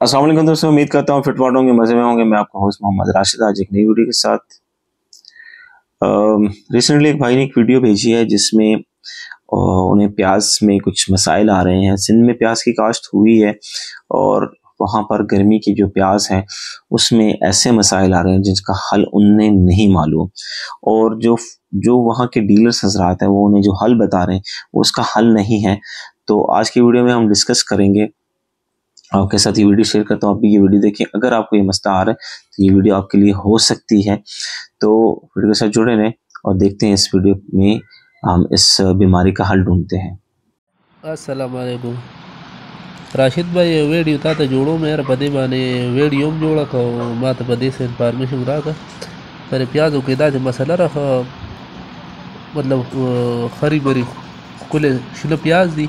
असलम दोस्तों, उम्मीद करता हूँ फिट होंगे, मज़े में होंगे। मैं आपका होस्ट मोहम्मद राशिद आज एक नई वीडियो के साथ। रिसेंटली एक भाई ने एक वीडियो भेजी है जिसमें उन्हें प्याज में कुछ मसाइल आ रहे हैं। सिंध में प्याज की काश्त हुई है और वहाँ पर गर्मी की जो प्याज है, उसमें ऐसे मसाइल आ रहे हैं जिसका हल उन्हें नहीं मालूम। और जो जो वहाँ के डीलर्स हजरात हैं, वो उन्हें जो हल बता रहे हैं उसका हल नहीं है। तो आज की वीडियो में हम डिस्कस करेंगे आपके साथ ये वीडियो शेयर करता हूँ, आप भी ये वीडियो देखें। अगर आपको ये मसला आ रहा है तो ये वीडियो आपके लिए हो सकती है। तो वीडियो के साथ जुड़े रहें और देखते हैं इस वीडियो में हम इस बीमारी का हल ढूंढते हैं। असलकुम राशिद भाई वीडियो था तो जोड़ो मेरे पदे माने। वीडियो में जोड़ा को मात पदे से इंफॉर्मेशन रहा मेरे प्याजों के दाज मसला रहा मतलब खरी बरी कुल शिलो प्याज दी।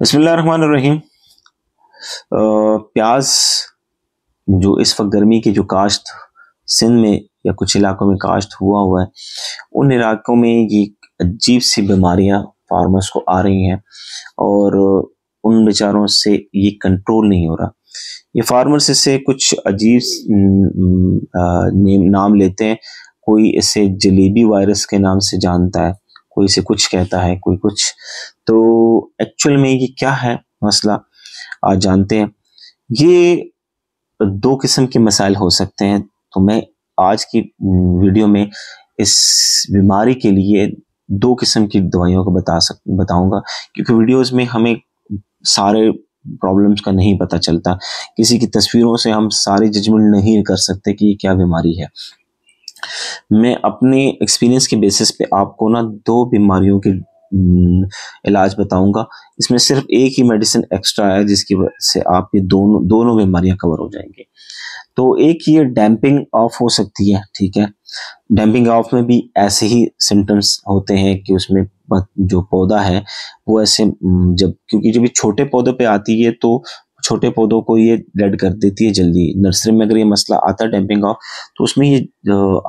बसमीम प्याज जो इस वक्त गर्मी की जो काश्त सिंध में या कुछ इलाकों में काश्त हुआ हुआ है, उन इलाकों में ये अजीब सी बीमारियाँ फार्मर्स को आ रही हैं और उन बेचारों से ये कंट्रोल नहीं हो रहा। ये फार्मर्स इससे कुछ अजीब नाम लेते हैं। कोई इसे जलेबी वायरस के नाम से जानता है, कोई इसे कुछ कहता है, कोई कुछ। तो एक्चुअल में ये क्या है मसला, आज जानते हैं। ये दो किस्म के मसाइल हो सकते हैं। तो मैं आज की वीडियो में इस बीमारी के लिए दो किस्म की दवाइयों को बता सक, बताऊँगा। क्योंकि वीडियोस में हमें सारे प्रॉब्लम्स का नहीं पता चलता। किसी की तस्वीरों से हम सारे जजमेंट नहीं कर सकते कि ये क्या बीमारी है। मैं अपने एक्सपीरियंस के बेसिस पे आपको ना दो बीमारियों के इलाज बताऊँगा। इसमें सिर्फ़ एक ही मेडिसिन एक्स्ट्रा है, जिसकी वजह से आप ये दोनों दोनों बीमारियाँ कवर हो जाएँगी। तो एक ये डैम्पिंग ऑफ़ हो सकती है, ठीक है? डैम्पिंग ऑफ़ में भी ऐसे ही सिम्टम्स होते हैं कि उसमें जो पौधा है, वो ऐसे जब, क्योंकि जब छोटे पौधों पे आती है तो छोटे पौधों को ये डेड कर देती है जल्दी। नर्सरी में अगर ये मसला आता है डैम्पिंग ऑफ़ तो उसमें ये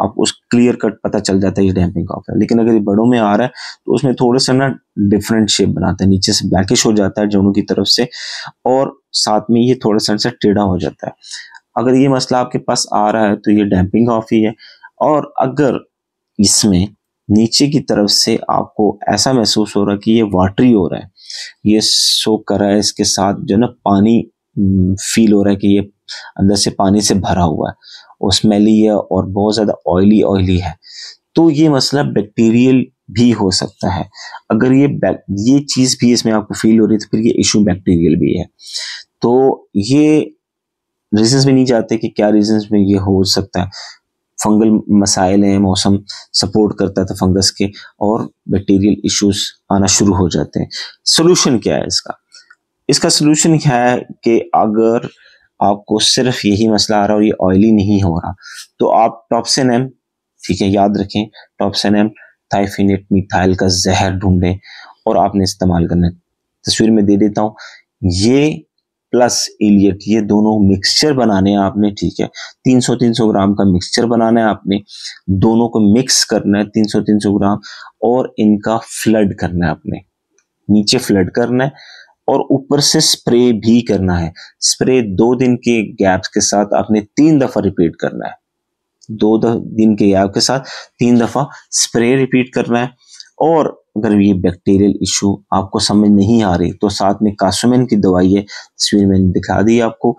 आप उस क्लियर कट पता चल जाता है ये डैम्पिंग ऑफ़ है। लेकिन अगर ये बड़ों में आ रहा है तो उसमें थोड़े से ना डिफरेंट शेप बनाता है, नीचे से ब्लैकिश हो जाता है जड़ों की तरफ़ से, और साथ में ये थोड़ा सा टेढ़ा हो जाता है। अगर ये मसला आपके पास आ रहा है तो ये डैम्पिंग ऑफ़ ही है। और अगर इसमें नीचे की तरफ़ से आपको ऐसा महसूस हो रहा है कि ये वाटरी हो रहा है, ये सोख कर रहा है, इसके साथ जो ना पानी फील हो रहा है कि ये अंदर से पानी से भरा हुआ है और स्मेली है और बहुत ज़्यादा ऑयली ऑयली है तो ये मसला बैक्टीरियल भी हो सकता है। अगर ये ये चीज़ भी इसमें आपको फील हो रही है तो फिर ये इशू बैक्टीरियल भी है। तो ये रीजंस भी नहीं चाहते कि क्या रीजंस में ये हो सकता है। फंगल मसाइल हैं, मौसम सपोर्ट करता था फंगस के और बैक्टीरियल इश्यूज़ आना शुरू हो जाते हैं। सोल्यूशन क्या है इसका? इसका सोल्यूशन क्या है कि अगर आपको सिर्फ़ यही मसला आ रहा और ये ऑयली नहीं हो रहा तो आप टॉप्सन एम ठीक है, याद रखें टॉप्सन एम थाइफिनेट मिथाइल का जहर ढूंढें और आपने इस्तेमाल करना तस्वीर में दे देता हूँ, ये प्लस इलियट, ये दोनों मिक्सचर बनाने हैं आपने, ठीक है? 300 300 ग्राम का मिक्सचर बनाना है आपने, दोनों को मिक्स करना है 300 300 ग्राम, और इनका फ्लड करना है आपने। नीचे फ्लड करना है, और ऊपर से स्प्रे भी करना है। स्प्रे दो दिन के गैप के साथ आपने तीन दफ़ा रिपीट करना है। दो दिन के गैप के साथ तीन दफ़ा स्प्रे रिपीट करना है, और अगर ये बैक्टीरियल इशू आपको समझ नहीं आ रही तो साथ में कासोमेन की दवाई है, तस्वीर मैंने दिखा दी आपको।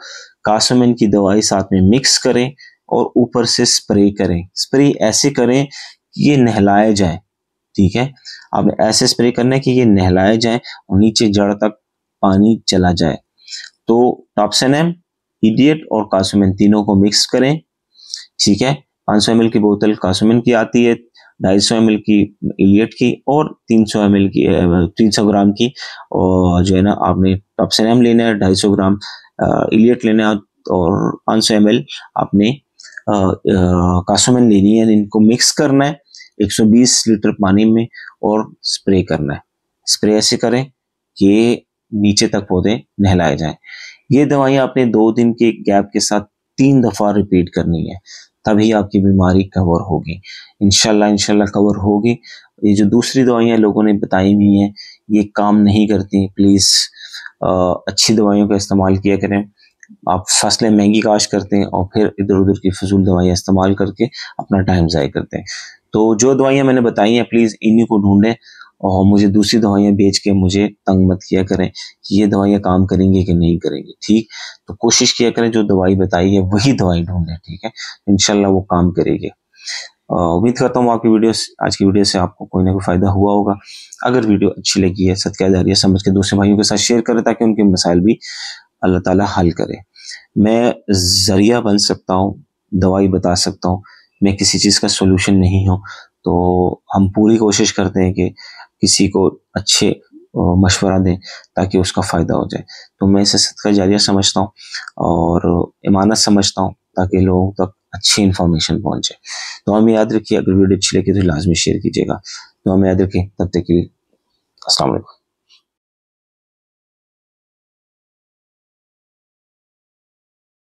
कासोमेन की दवाई साथ में मिक्स करें और ऊपर से स्प्रे करें। स्प्रे ऐसे करें कि ये नहलाए जाए, ठीक है? आपने ऐसे स्प्रे करना है कि ये नहलाए जाए और नीचे जड़ तक पानी चला जाए। तो टॉप्सनम इडियट और कासुमिन तीनों को मिक्स करें, ठीक है? 500 सौ की बोतल कासुमिन की आती है ढाई सौ एम की इलियट की और तीन सौ एम की तीन सौ ग्राम की। और जो है ना, आपने टॉप्सनम लेना है, ढाई सौ ग्राम इलियट लेना है और पाँच सौ एम आपने कासुमिन लेनी है। इनको मिक्स करना है 120 लीटर पानी में और स्प्रे करना है। स्प्रे ऐसे करें कि नीचे तक पौधे नहलाए जाएँ। ये दवाइयाँ आपने दो दिन के गैप के साथ तीन दफ़ा रिपीट करनी है। तभी आपकी बीमारी कवर होगी। इनशाला इनशाला कवर होगी। ये जो दूसरी दवाइयाँ लोगों ने बताई हुई हैं, ये काम नहीं करती। प्लीज़ अच्छी दवाइयों का इस्तेमाल किया करें। आप फ़सलें महँगी काश करते हैं और फिर इधर उधर की फजूल दवाइयाँ इस्तेमाल करके अपना टाइम ज़ाय करते हैं। तो जो दवाइयाँ मैंने बताई हैं प्लीज़ इन्हीं को ढूंढें। और मुझे दूसरी दवाइयाँ बेच के मुझे तंग मत किया करें कि ये दवाइयाँ काम करेंगी कि नहीं करेंगी, ठीक? तो कोशिश किया करें, जो दवाई बताई है, वही दवाई ढूंढें, ठीक है? इनशाला वो काम करेगी। उम्मीद करता हूँ आपकी वीडियो आज की वीडियो से आपको कोई ना कोई फ़ायदा हुआ होगा। अगर वीडियो अच्छी लगी है सत्यादारी समझ के दूसरे भाइयों के साथ शेयर करें ताकि उनके मसाइल भी अल्लाह ताला हल करे। मैं ज़रिया बन सकता हूँ, दवाई बता सकता हूँ, मैं किसी चीज़ का सोल्यूशन नहीं हूँ तो हम पूरी कोशिश करते हैं कि किसी को अच्छे मशवरा दें ताकि उसका फ़ायदा हो जाए। तो मैं इसे सदका जारिया समझता हूँ और इमानत समझता हूँ ताकि लोगों तक अच्छी इन्फॉर्मेशन पहुँचे। तो हमें याद रखिए, अगर वीडियो अच्छी लगी तो लाजमी शेयर कीजिएगा। तो हमें याद रखिए तब तक के लिए असल